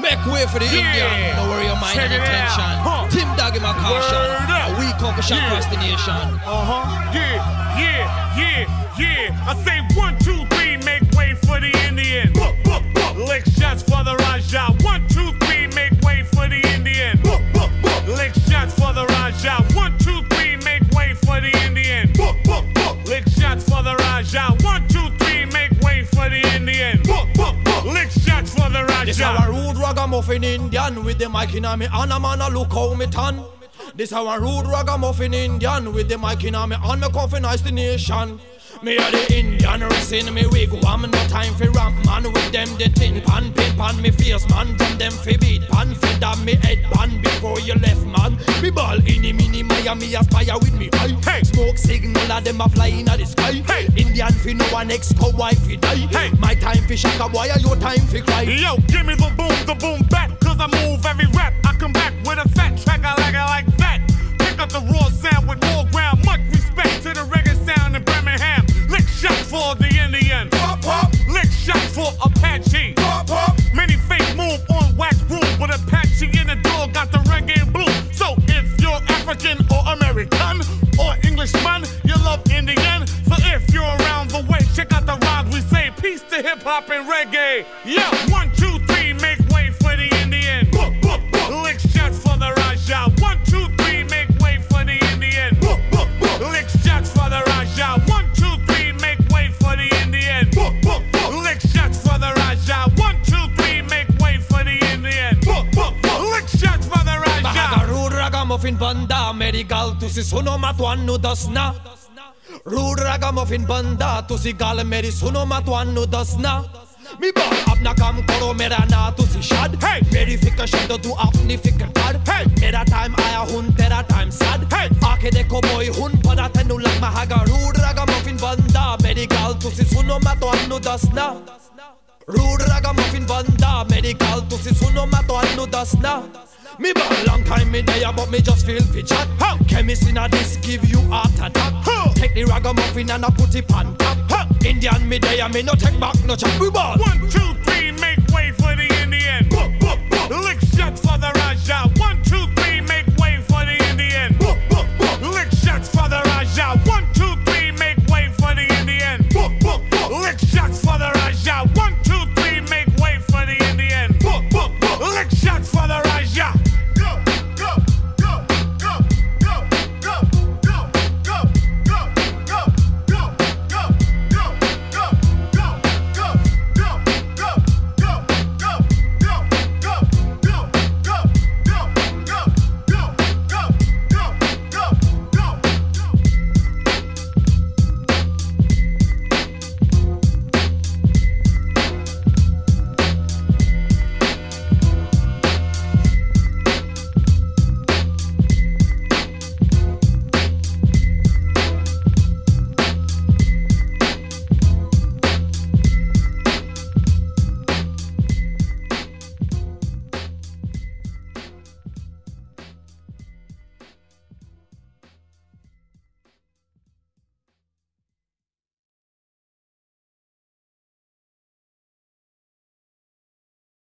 Make way for the Yeah. Indian. Don't worry your mind Check and attention. Huh. Tim Doggy my caution. A week over shot Yeah. across the nation. Uh-huh. Yeah, yeah, yeah, yeah. I say one, two, three, make way for the Indian. Lick shots for the Raja. One, two, three, make way for the Indian. Lick shots for the Raja. One, two, three, make way for the Indian. Lick shots for the Raja. One, two, three, make way for the Indian. Lick shots for the This how a rude ragamuffin Indian with the mic in a me hand, a man a look how me tan. This a rude ragamuffin Indian with the mic in a me hand, me coffee nice the nation. Me a the Indian racing me wigwam, no time for ramp man with them the tin pan, pin pan me face man, from them fi beat pan, fed on me head pan before you left man. Me ball in the mini Miami aspire with me high. Hey. Smoke signal a them a fly in the sky. Hey. Indian fi know one ex cowboy fi die. Hey. My time fi shaka boy, and your time fi cry. Yo, give me the boom, the boom back, cause I move every rap. I come back for the Indian. Pop, pop, Lick shot for Apache. pop, pop. Many fake move on wax groove, but Apache in the door got the reggae blue. So if you're African or American or Englishman, you love Indian. So if you're around the way, check out the rhymes we say. Peace to hip hop and reggae. Yeah, one, two, ragamuffin banda मेरी गल तुसी सुनो मैं तुहानू दसना। Rude रगामुफिन बंदा तुसी गल मेरी सुनो मैं तुहानू दसना। मी बा अपना काम करो मेरा ना तुसी छड hey! मेरी फ़िक्र छड तू अपनी फ़िक्र कर। Hey! मेरा टाइम आया हुन तेरा टाइम सड। Hey! आके देखो बॉय हुन पता तेनू लगमा हैगा। रूड रगामुफिन बंदा मेरी गल तुसी सुनो मैं तुहानू दसना। Matuannu dasna. Rude ragamuffin banda Medical to si suno mato anno dasna Me bad long time me there but me just feel fi chat Huh. Chemist in a this give you heart attack Huh. Take the ragamuffin and I put it on top Huh. Indian me there me no take back no chat We ball One, two,